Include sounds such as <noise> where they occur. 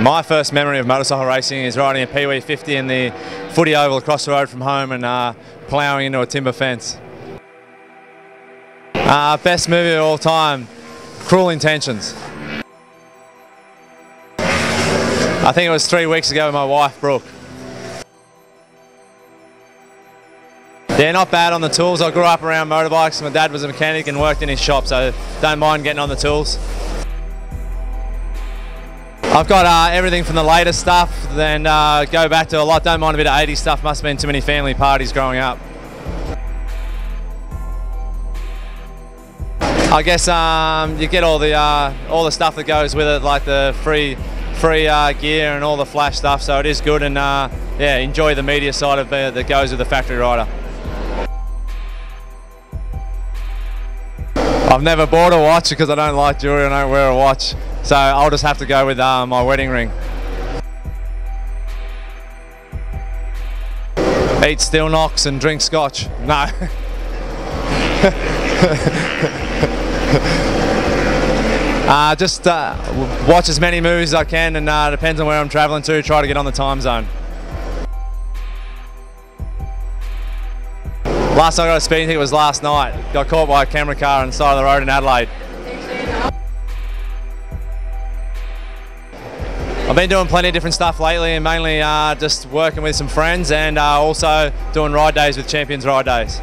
My first memory of motorcycle racing is riding a Pee 50 in the footy oval across the road from home and uh, ploughing into a timber fence. Uh, best movie of all time, Cruel Intentions. I think it was three weeks ago with my wife, Brooke. Yeah, not bad on the tools. I grew up around motorbikes. My dad was a mechanic and worked in his shop, so don't mind getting on the tools. I've got uh, everything from the latest stuff, then uh, go back to a lot. Don't mind a bit of 80s stuff. Must have been too many family parties growing up. I guess um, you get all the uh, all the stuff that goes with it, like the free free uh, gear and all the flash stuff. So it is good, and uh, yeah, enjoy the media side of it that goes with the factory rider. I've never bought a watch because I don't like jewelry. I don't wear a watch. So I'll just have to go with uh, my wedding ring. Eat steel knocks and drink scotch. No. <laughs> uh, just uh, watch as many movies as I can and uh, depends on where I'm travelling to, try to get on the time zone. Last time I got a speeding ticket was last night. Got caught by a camera car on the side of the road in Adelaide. I've been doing plenty of different stuff lately and mainly uh, just working with some friends and uh, also doing ride days with Champions Ride Days.